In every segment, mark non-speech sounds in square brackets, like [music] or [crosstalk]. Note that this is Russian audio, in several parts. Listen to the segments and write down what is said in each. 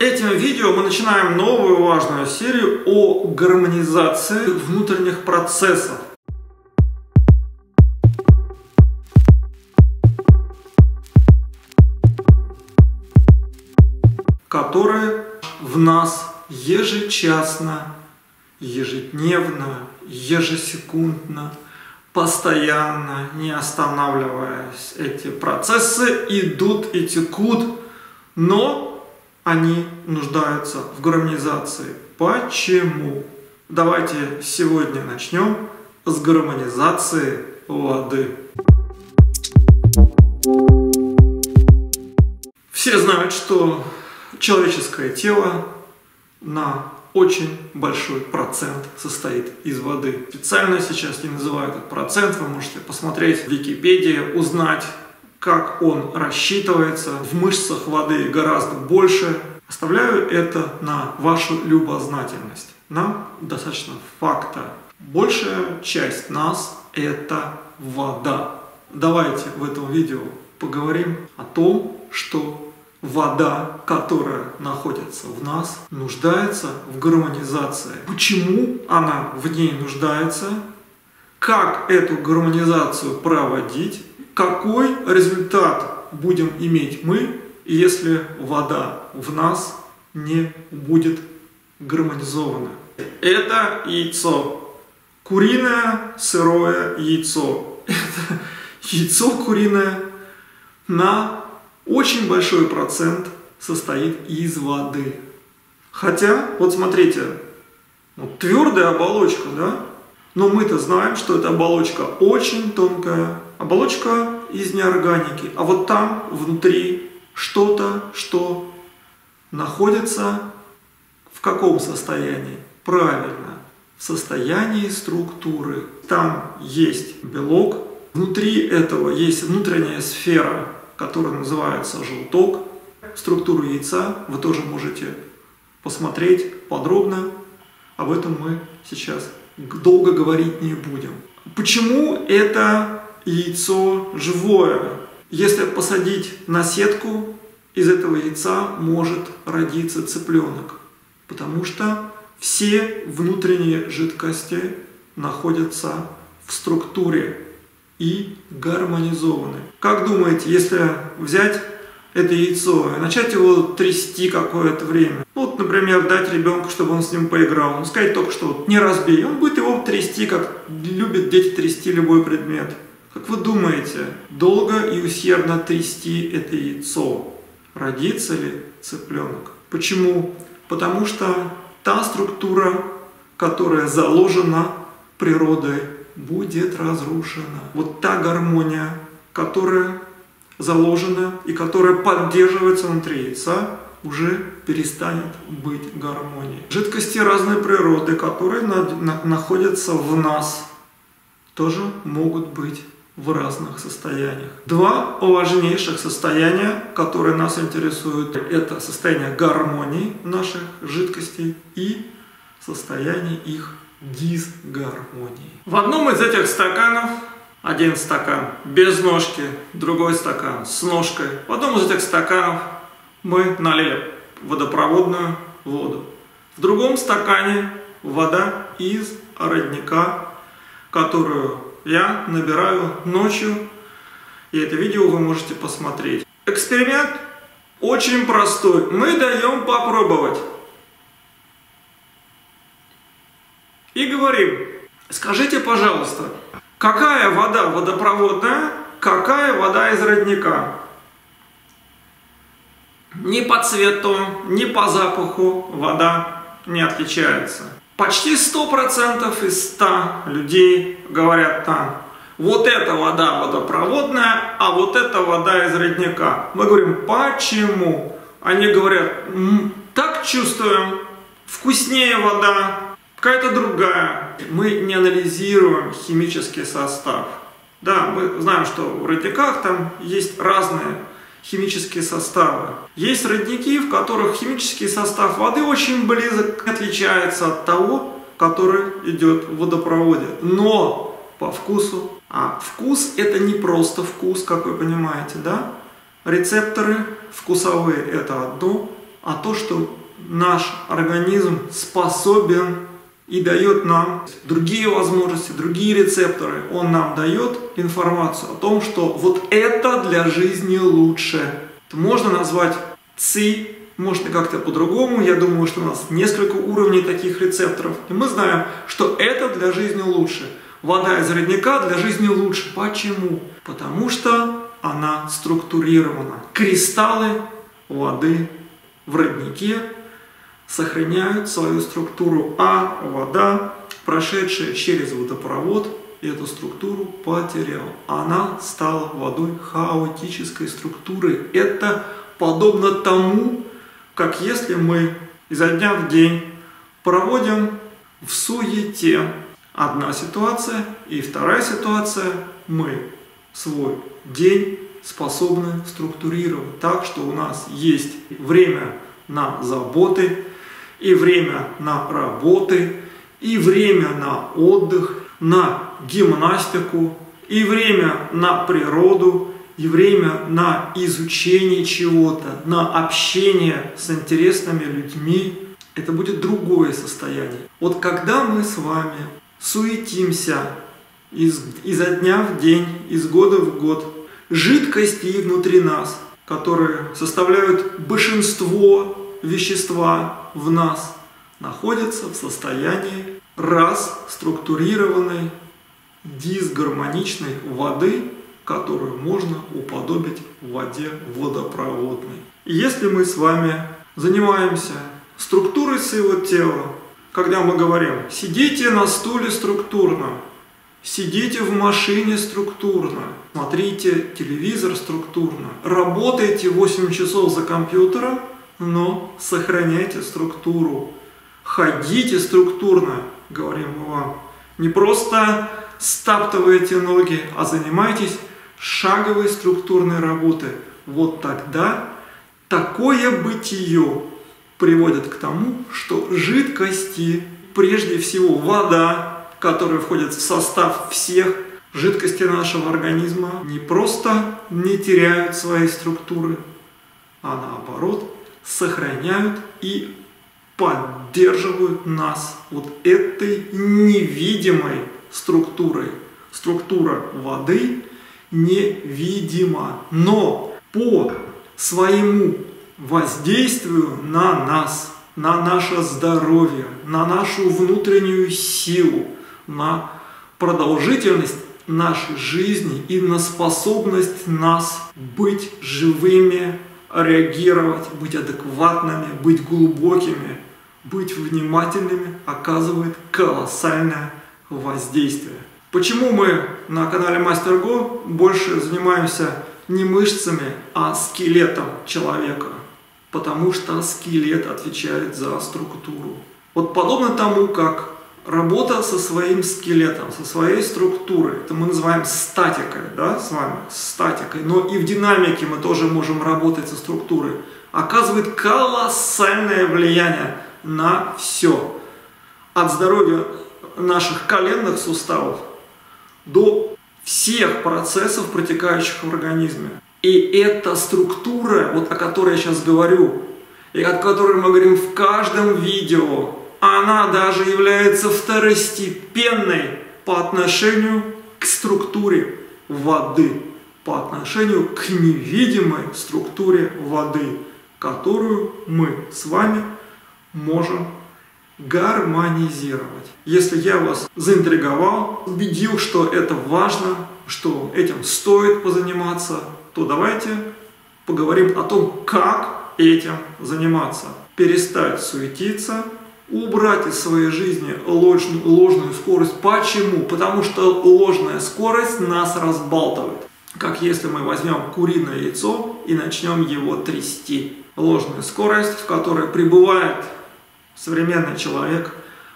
Этим видео мы начинаем новую важную серию о гармонизации внутренних процессов. которые в нас ежечасно, ежедневно, ежесекундно, постоянно, не останавливаясь, эти процессы идут и текут, но они нуждаются в гармонизации. Почему? Давайте сегодня начнем с гармонизации воды. Все знают, что человеческое тело на очень большой процент состоит из воды. Специально сейчас не называю этот процент, вы можете посмотреть в Википедии, узнать, как он рассчитывается. В мышцах воды гораздо больше. Оставляю это на вашу любознательность. Нам достаточно факта. Большая часть нас – это вода. Давайте в этом видео поговорим о том, что вода, которая находится в нас, нуждается в гармонизации. Почему она в ней нуждается? Как эту гармонизацию проводить? Какой результат будем иметь мы, если вода в нас не будет гармонизована? Это яйцо. Куриное сырое яйцо. Это яйцо куриное на очень большой процент состоит из воды. Хотя, вот смотрите, вот твердая оболочка, да? Но мы-то знаем, что эта оболочка очень тонкая, оболочка из неорганики. А вот там внутри что-то, что находится в каком состоянии? Правильно, в состоянии структуры. Там есть белок, внутри этого есть внутренняя сфера который называется желток. Структуру яйца вы тоже можете посмотреть подробно. Об этом мы сейчас долго говорить не будем. Почему это яйцо живое? Если посадить на сетку, из этого яйца может родиться цыпленок. Потому что все внутренние жидкости находятся в структуре и гармонизованы. Как думаете, если взять это яйцо и начать его трясти какое-то время. Вот, например, дать ребенку, чтобы он с ним поиграл. Ну, сказать только, что не разбей. Он будет его трясти, как любят дети трясти любой предмет. Как вы думаете, долго и усердно трясти это яйцо? Родится ли цыпленок? Почему? Потому что та структура, которая заложена природой будет разрушена. Вот та гармония, которая заложена и которая поддерживается внутри яйца, уже перестанет быть гармонией. Жидкости разной природы, которые на, на, находятся в нас, тоже могут быть в разных состояниях. Два важнейших состояния, которые нас интересуют, это состояние гармонии наших жидкостей и состояние их дисгармонии. В одном из этих стаканов один стакан без ножки, другой стакан с ножкой. В одном из этих стаканов мы налили водопроводную воду. В другом стакане вода из родника, которую я набираю ночью. И это видео вы можете посмотреть. Эксперимент очень простой. Мы даем попробовать. и говорим, скажите, пожалуйста, какая вода водопроводная, какая вода из родника? Ни по цвету, ни по запаху вода не отличается. Почти 100% из 100 людей говорят там, вот эта вода водопроводная, а вот эта вода из родника. Мы говорим, почему? Они говорят, так чувствуем, вкуснее вода, какая-то другая. Мы не анализируем химический состав. Да, мы знаем, что в родниках там есть разные химические составы. Есть родники, в которых химический состав воды очень близок, отличается от того, который идет в водопроводе. Но по вкусу. А вкус это не просто вкус, как вы понимаете, да? Рецепторы вкусовые это одно, а то, что наш организм способен и дает нам другие возможности, другие рецепторы. Он нам дает информацию о том, что вот это для жизни лучше. Это можно назвать ЦИ, можно как-то по-другому. Я думаю, что у нас несколько уровней таких рецепторов. И мы знаем, что это для жизни лучше. Вода из родника для жизни лучше. Почему? Потому что она структурирована. Кристаллы воды в роднике сохраняют свою структуру, а вода, прошедшая через водопровод, эту структуру потеряла. Она стала водой хаотической структуры. Это подобно тому, как если мы изо дня в день проводим в суете одна ситуация и вторая ситуация, мы свой день способны структурировать так, что у нас есть время на заботы, и время на работы, и время на отдых, на гимнастику, и время на природу, и время на изучение чего-то, на общение с интересными людьми. Это будет другое состояние. Вот когда мы с вами суетимся из, изо дня в день, из года в год, жидкости внутри нас, которые составляют большинство вещества в нас находятся в состоянии раз структурированной дисгармоничной воды, которую можно уподобить воде водопроводной. И если мы с вами занимаемся структурой своего тела, когда мы говорим «сидите на стуле структурно», «сидите в машине структурно», «смотрите телевизор структурно», «работайте 8 часов за компьютером», но сохраняйте структуру. Ходите структурно, говорим мы вам. Не просто стаптывайте ноги, а занимайтесь шаговой структурной работой. Вот тогда такое бытие приводит к тому, что жидкости, прежде всего вода, которая входит в состав всех жидкостей нашего организма, не просто не теряют своей структуры, а наоборот сохраняют и поддерживают нас вот этой невидимой структурой. Структура воды невидима, но по своему воздействию на нас, на наше здоровье, на нашу внутреннюю силу, на продолжительность нашей жизни и на способность нас быть живыми реагировать, быть адекватными, быть глубокими, быть внимательными оказывает колоссальное воздействие. Почему мы на канале Мастер Го больше занимаемся не мышцами, а скелетом человека? Потому что скелет отвечает за структуру. Вот подобно тому, как работа со своим скелетом, со своей структурой. Это мы называем статикой, да, с вами, статикой. Но и в динамике мы тоже можем работать со структурой. Оказывает колоссальное влияние на все. От здоровья наших коленных суставов до всех процессов, протекающих в организме. И эта структура, вот о которой я сейчас говорю, и о которой мы говорим в каждом видео, она даже является второстепенной по отношению к структуре воды, по отношению к невидимой структуре воды, которую мы с вами можем гармонизировать. Если я вас заинтриговал, убедил, что это важно, что этим стоит позаниматься, то давайте поговорим о том, как этим заниматься. Перестать суетиться, убрать из своей жизни ложную, ложную скорость. Почему? Потому что ложная скорость нас разбалтывает. Как если мы возьмем куриное яйцо и начнем его трясти. Ложная скорость, в которой пребывает современный человек.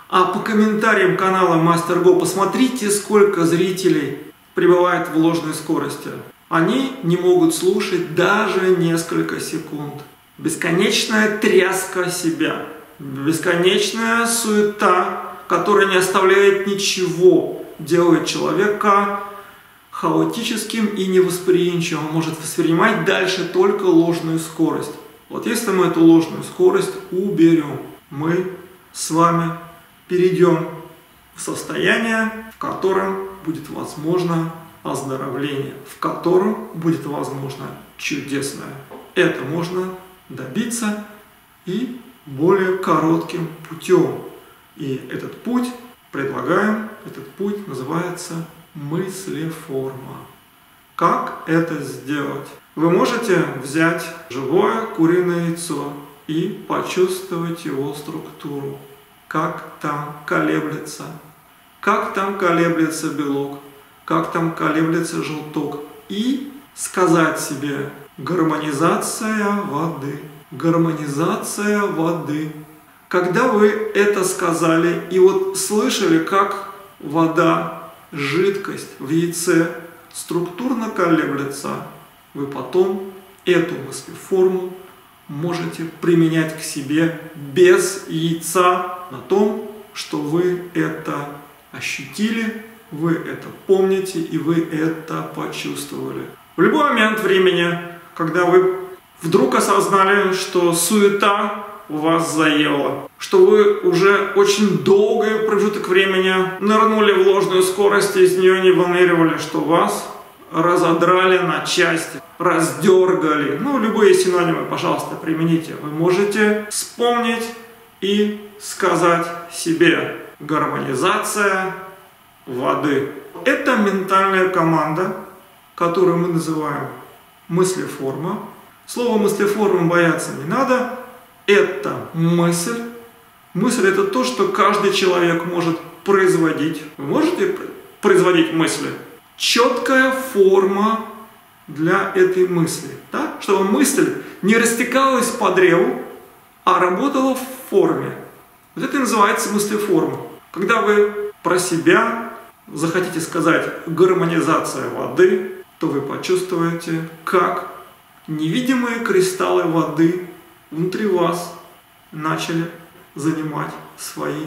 А по комментариям канала Мастер Го посмотрите, сколько зрителей пребывает в ложной скорости. Они не могут слушать даже несколько секунд. Бесконечная тряска себя бесконечная суета, которая не оставляет ничего, делает человека хаотическим и невосприимчивым, может воспринимать дальше только ложную скорость. Вот если мы эту ложную скорость уберем, мы с вами перейдем в состояние, в котором будет возможно оздоровление, в котором будет возможно чудесное. Это можно добиться и более коротким путем. И этот путь предлагаем, этот путь называется мыслеформа. Как это сделать? Вы можете взять живое куриное яйцо и почувствовать его структуру, как там колеблется, как там колеблется белок, как там колеблется желток, и сказать себе гармонизация воды, гармонизация воды. Когда вы это сказали и вот слышали, как вода, жидкость в яйце структурно колеблется, вы потом эту мыслеформу можете применять к себе без яйца на том, что вы это ощутили, вы это помните и вы это почувствовали. В любой момент времени, когда вы вдруг осознали, что суета у вас заела, что вы уже очень долгий промежуток времени нырнули в ложную скорость и из нее не выныривали, что вас разодрали на части, раздергали. Ну, любые синонимы, пожалуйста, примените. Вы можете вспомнить и сказать себе гармонизация воды. Это ментальная команда, которую мы называем мыслеформа. Слово мыслеформа бояться не надо. Это мысль. Мысль это то, что каждый человек может производить. Вы можете производить мысли? четкая форма для этой мысли. Да? Чтобы мысль не растекалась по древу, а работала в форме. Вот это и называется мыслеформа. Когда вы про себя захотите сказать гармонизация воды, то вы почувствуете, как невидимые кристаллы воды внутри вас начали занимать свои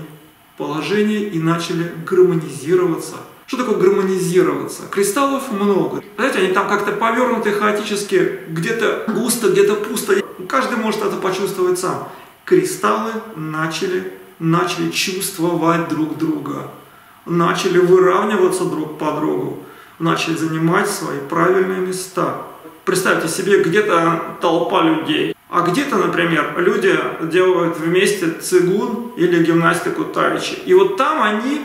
положения и начали гармонизироваться – что такое гармонизироваться? Кристаллов много. Знаете, они там как-то повернуты хаотически, где-то густо, где-то пусто. Каждый может это почувствовать сам. Кристаллы начали, начали чувствовать друг друга, начали выравниваться друг по другу, начали занимать свои правильные места. Представьте себе, где-то толпа людей, а где-то, например, люди делают вместе цигун или гимнастику тайчи. И вот там они,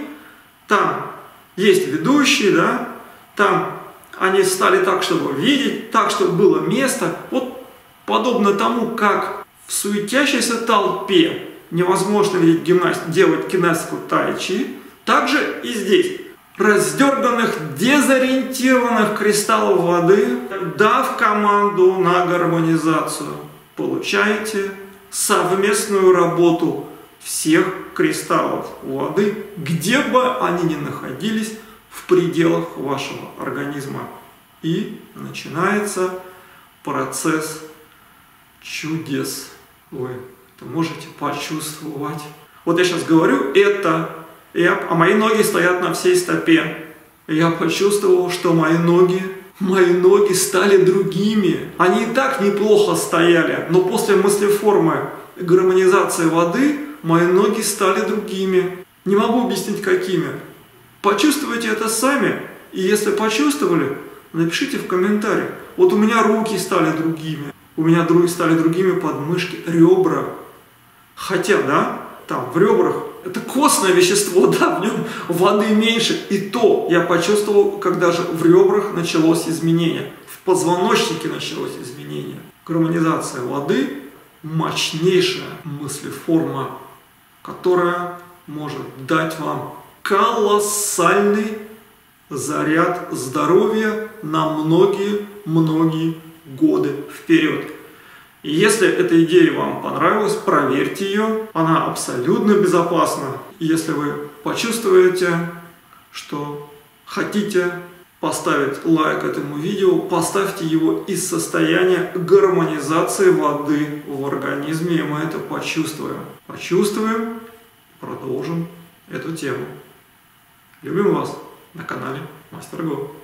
там есть ведущие, да, там они стали так, чтобы видеть, так, чтобы было место. Вот подобно тому, как в суетящейся толпе невозможно видеть гимнаст... делать гимнастику тайчи, также и здесь. Раздерганных, дезориентированных кристаллов воды, дав команду на гармонизацию, получаете совместную работу всех кристаллов воды, где бы они ни находились в пределах вашего организма. И начинается процесс чудес. Вы это можете почувствовать. Вот я сейчас говорю это, я, а мои ноги стоят на всей стопе. Я почувствовал, что мои ноги, мои ноги стали другими. Они и так неплохо стояли, но после мыслеформы гармонизации воды мои ноги стали другими. Не могу объяснить какими. Почувствуйте это сами, и если почувствовали, напишите в комментариях. Вот у меня руки стали другими, у меня стали другими подмышки, ребра. Хотя, да, там в ребрах это костное вещество, [laughs] да, в нем воды меньше. И то я почувствовал, когда же в ребрах началось изменение, в позвоночнике началось изменение. Гармонизация воды – мощнейшая мыслеформа которая может дать вам колоссальный заряд здоровья на многие-многие годы вперед. И если эта идея вам понравилась, проверьте ее. Она абсолютно безопасна. И если вы почувствуете, что хотите поставить лайк этому видео, поставьте его из состояния гармонизации воды в организме, и мы это почувствуем. Почувствуем, продолжим эту тему. Любим вас на канале Мастер Го.